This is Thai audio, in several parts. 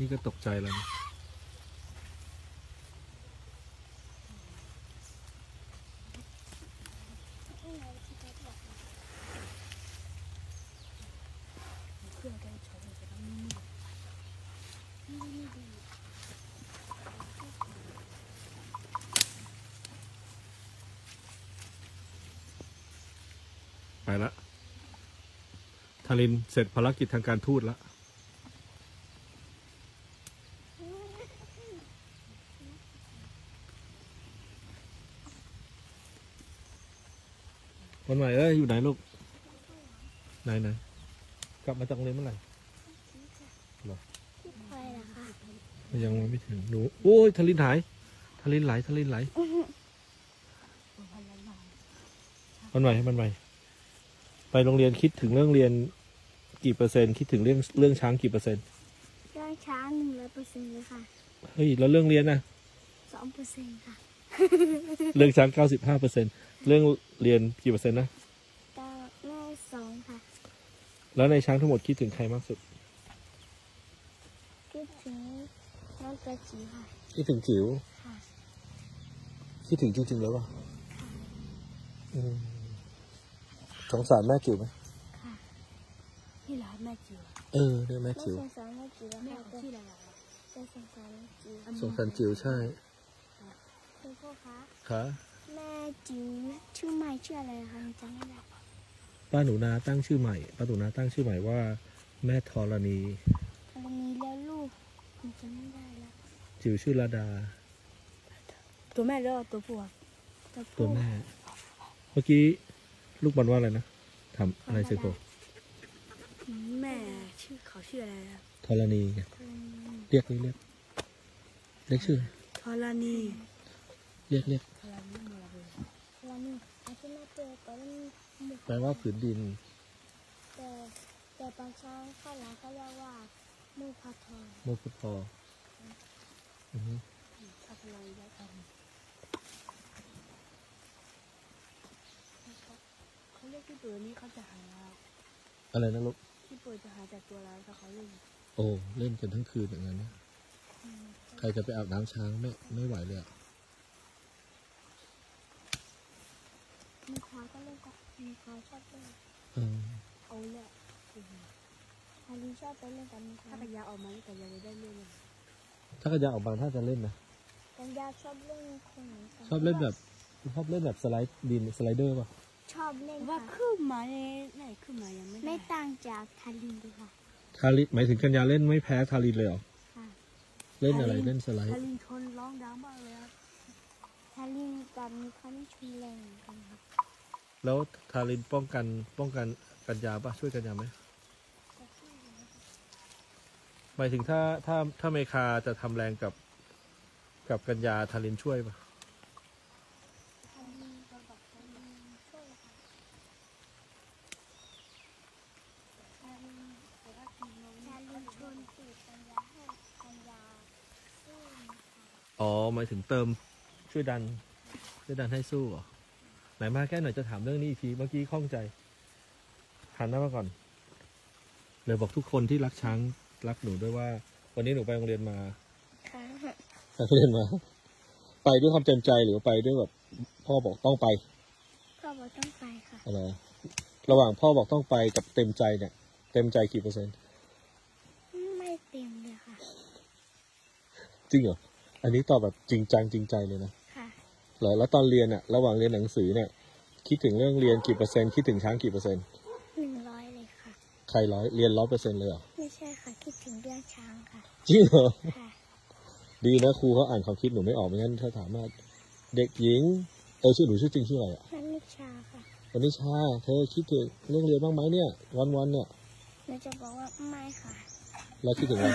นี่ก็ตกใจแล้วนะไปแล้วนี่ไปละทารินเสร็จภารกิจทางการทูตแล้ว วันใหม่เอ้ย อยู่ไหนลูก ไหนไหนกลับมาจากโรงเรียนเมื่อไหร่ที่พลอยเหรอคะยังไม่ถึงหนูโอ้ยทารินหายทารินไหลทารินไหลวันใหม่ให้มันใหม่ไปโรงเรียนคิดถึงเรื่องเรียนกี่เปอร์เซ็นต์คิดถึงเรื่องเรื่องช้างกี่เปอร์เซ็นต์เรื่องช้างหนึ่งร้อยเปอร์เซ็นต์เลยค่ะเฮ้ยแล้วเรื่องเรียนนะสองเปอร์เซ็นต์ค่ะ เรื่องช้างเก้าสิบห้าเปอร์เซ็นต์เรื่องเรียนกี่เปอร์เซ็นต์นะ เก้าแม่สองค่ะ แล้วในช้างทั้งหมดคิดถึงใครมากสุด คิดถึงน้องตัวจิ๋วค่ะ คิดถึงจิ๋วค่ะ คิดถึงจริงๆแล้วป่ะอืมสงสารแม่จิ๋วไหมค่ะนี่เหรอแม่จิ๋ว เออเรียกแม่ไม่จิ๋วสงสารแม่จิ๋วแม่ค่ะของชื่ออะไรอะจะสงสารแม่จิ๋วสงสารจิ๋วใช่คุณพ่อคะค่ะแม่จิ๋วชื่อใหม่ชื่ออะไรคะหนูจำไม่ได้ ป้าหนูนาตั้งชื่อใหม่ป้าหนูนาตั้งชื่อใหม่ว่า แม่ธรณีกรณีแล้วลูกหนูจำไม่ได้แล้วจิ๋วชื่อระดา ตัวแม่แล้วตัวผัวตัวตัวผู้แม่ เมื่อกี้ลูกบอลว่าอะไรนะทำอะไรเสร็จโกแม่ชื่อเขาชื่ออะไรนะธรณีไงเรียกเรียกเรียกเรียกชื่อธรณีเรียกเรียกแล้ว นี่อาทิตย์หน้าเจอก็ต้องหมุกแปลว่าผืนดิน แต่แต่บางช้างข้าวหลามเขาเรียกว่ามูพาทองโมพุทธออือฮึทำอะไรได้ทำเขาเรียกที่ตัวนี้เขาจะหาอะไรนะลูกที่ตัวจะหาจากตัวร้ายถ้าเขาเล่นโอ้เล่นกันทั้งคืนอย่างนั้นนะใครจะไปอาบน้ำช้างไม่ไม่ไหวเลยอะ มีควายก็เล่นกับมีควายชอบเล่นเออเอาแหละฮาริชอบไปเล่นกับมีควาถ้ายกระยาออกมาแต่ยังไม่ได้เล่นเลยถ้ากระยาออกมาถ้าจะเล่นนะกันยาชอบเล่นคนเหมือนกันชอบเล่นแบบชอบเล่นแบบสไลด์ดินสไลเดอร์ป่ะชอบเล่นว่าค่ะขึ้นมาในไหนขึ้นมายังไม่ได้ไม่ต่างจากทารินเลยค่ะ ทาริหมายถึงกัญญาเล่นไม่แพ้ทารินเลยเหรอค่ะ เล่นอะไรเล่นสไลด์ ทารินชนร้องดังมากเลยอะทารินกับมีความชุนแรงเหมือนกันค่ะแล้วทารินป้องกันป้องกันกัญญาป่ะช่วยกัญญาไหมหมายถึงถ้าถ้าถ้าเมคาจะทำแรงกับกับกัญญาทารินช่วยป่ะทารินกับบอกทารินช่วยค่ะทารินแต่ว่าทีน้องทารินชนตูดกันยาให้กันยาสู้ค่ะอ๋อหมายถึงเติม ช่วยดันช่วยดันให้สู้เหรอไหนมาแค่หน่อยจะถามเรื่องนี้อีกทีเมื่อกี้ข้องใจหันหน้ามาก่อน เลยบอกทุกคนที่รักช้างรักหนูด้วยว่า วันนี้หนูไปโรงเรียนมาค่ะไปโรงเรียนมา ไปด้วยความเต็มใจหรือว่าไปด้วยแบบพ่อบอกต้องไปก็บอกต้องไปค่ะอะไรนะระหว่างพ่อบอกต้องไปกับเต็มใจเนี่ย เต็มใจกี่เปอร์เซ็นต์ไม่เต็มเลยค่ะ จริงเหรออันนี้ตอบแบบจริงจังจริงใจเลยนะค่ะเหรอ แล้วตอนเรียนอะระหว่างเรียนหนังสือเนี่ย คิดถึงเรื่องเรียนกี่เปอร์เซ็นต์ คิดถึงช้างกี่เปอร์เซ็นต์หนึ่งร้อยเลยค่ะ ใครร้อย เรียนร้อยเปอร์เซ็นต์เลยเหรอ ไม่ใช่ค่ะ คิดถึงเรื่องช้างค่ะจริงเหรอ ค่ะ ดีนะครูเขาอ่านความคิดหนูไม่ออกไม่งั้นถ้าถามว่าเด็กหญิง เออชื่อหนูชื่อจริงชื่ออะไรอะนันนิชาค่ะวันนี้ชา เธอคิดถึงเรื่องเรียนบ้างไหมเนี่ย วันวันๆเนี่ย หนูจะบอกว่าไม่ค่ะแล้วคิดถึงอะไร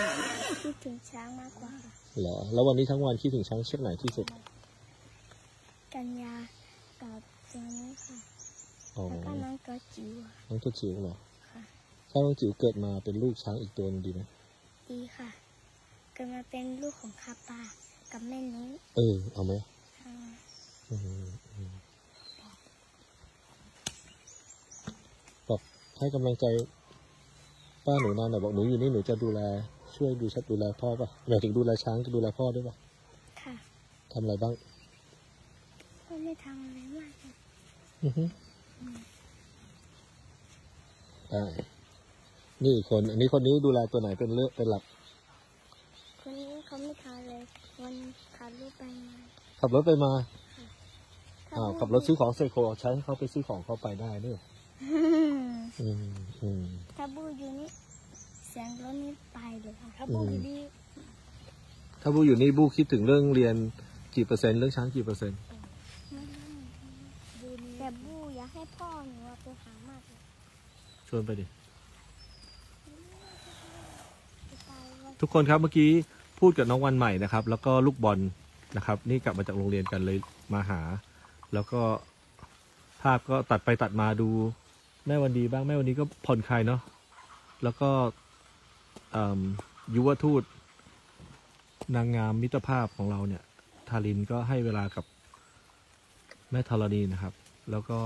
คิดถึงช้างมากกว่าค่ะเหรอ แล้ววันนี้ทั้งวันคิดถึงช้างเชือกไหนที่สุด กันยากับตัวนี้ค่ะอ๋อแล้วก็น้องตัวจิ๋วอะน้องตัวจิ๋วเหรอค่ะถ้าน้องจิ๋วเกิดมาเป็นลูกช้างอีกตัวหนึงดีไหมดีค่ะ เกิดมาเป็นลูกของคาปากับแม่นุ้ยเออเอาไหมค่ะอืมอืมบอกให้กำลังใจป้าหนูนานหน่อยบอกหนูอยู่นี่หนูจะดูแล ช่วยดูชัดดูแลพ่อป่ะหมายถึงดูแลช้างจะดูแลพ่อด้วยป่ะค่ะทำอะไรบ้างก็ไม่ ทำอะไรมากค่ะอือฮึได้นี่อีกคน อันนี้คนนี้ดูแลตัวไหนเป็นเลือกเป็นหลัก คนนี้เขาไม่ทำเลย วันขับรถไปมา ขับรถไปมาถ้าอ้าวพูดขับรถซื้อของเซโคใช้ให้เขาไปซื้อของเขาไปได้ด้วยอืมอืมอืมถ้าบูอยู่นี่เสียงรถนี่ไปเลยค่ะถ้าพูดอืมดีถ้าบูอยู่นี่บูคิดถึงเรื่องเรียนกี่เปอร์เซ็นต์เรื่องช้างกี่เปอร์เซ็นต์ ไม่รู้เหมือนกัน ๆดูนี้ แต่บูอยากให้ พ่อหนูเอาไปหามากเลยชวนไปดิ ไปว่าทุกคนครับเมื่อกี้พูดกับน้องวันใหม่นะครับ แล้วก็ลูกบอลนะครับ นี่กลับมาจากโรงเรียนกันเลยมาหา แล้วก็ภาพก็ตัดไปตัดมาดูแม่วันดีบ้างแม่วันดีก็ผ่อนคลายเนาะแล้วก็เอิ่มยุวทูต นางงามมิตรภาพของเราเนี่ย ทารินก็ให้เวลากับแม่ธรณีนะครับ แล้วก็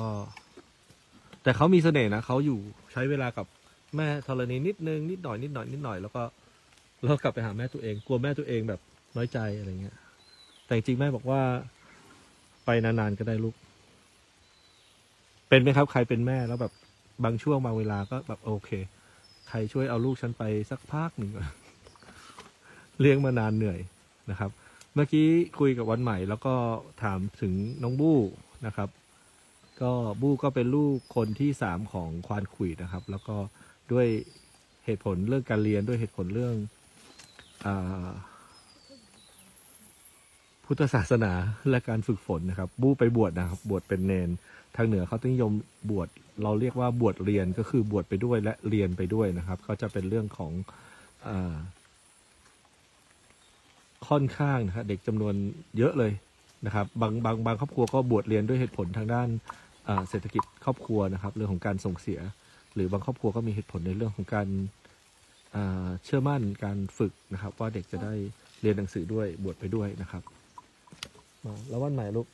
แต่เขามีเสน่ห์นะเขาอยู่ใช้เวลากับแม่ธรณีนิดนึงนิดหน่อยนิดหน่อยนิดหน่อยแล้วก็แล้วกลับไปหาแม่ตัวเอง กลัวแม่ตัวเองแบบน้อยใจอะไรเงี้ย แต่จริงแม่บอกว่าไปนานๆก็ได้ลูก เป็นไหมครับ ใครเป็นแม่แล้วแบบบางช่วงบางเวลาก็แบบโอเค ใครช่วยเอาลูกฉันไปสักพักหนึ่งเลี้ยงมานานเหนื่อยนะครับ เมื่อกี้คุยกับวันใหม่ แล้วก็ถามถึงน้องบู้นะครับ ก็บู้ก็เป็นลูกคนที่สามของควานขุยนะครับ แล้วก็ด้วยเหตุผลเรื่องการเรียนด้วยเหตุผลเรื่องอพุทธศาสนาและการฝึกฝนนะครับ บู้ไปบวชนะครับ บวชเป็นเนน ทางเหนือเขาต้องยมบวชเราเรียกว่าบวชเรียนก็คือบวชไปด้วยและเรียนไปด้วยนะครับ ก็จะเป็นเรื่องของอค่อนข้างนะครับเด็กจำนวนเยอะเลยนะครับ บางบางบางครอบครัวก็บวชเรียนด้วยเหตุผลทางด้าน เศรษฐกิจครอบครัวนะครับ เรื่องของการส่งเสีย หรือบางครอบครัวก็มีเหตุผลในเรื่องของการอ่าเชื่อมั่นการฝึกนะครับ ว่าเด็กจะได้เรียนหนังสือด้วยบวชไปด้วยนะครับมาแล้ววันใหม่ลูก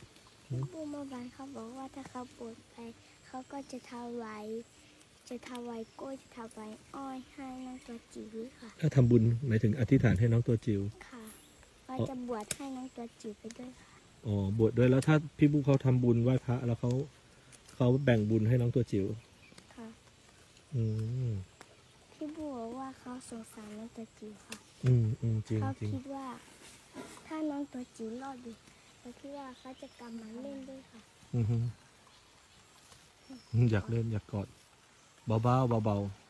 บูเมื่อวานเขาบอกว่าถ้าเขาปวดไปเขาก็จะถวายจะถวายกล้วยจะถวายอ้อยให้นางตัวจิ๋วค่ะถ้าทำบุญหมายถึงอธิษฐานให้น้องตัวจิ๋วค่ะเราจะบวชให้นางตัวจิ๋วไปด้วยค่ะอ๋อบวชด้วยแล้วถ้าพี่บุ๊คเขาทำบุญไหว้พระแล้วเขา เขาแบ่งบุญให้น้องตัวจิ๋วค่ะอืมพี่บูบอกว่าเขาสงสารนางตัวจิ๋วค่ะ อืมอืมจริงเขาจริงคิดว่า ถ้าน้องตัวจิ๋วรอดอยู่เขาคิดว่าเขาจะกลับมาเล่นด้วยค่ะ อือฮึอืมอยากเล่นอยากกอดเบาๆเบาๆ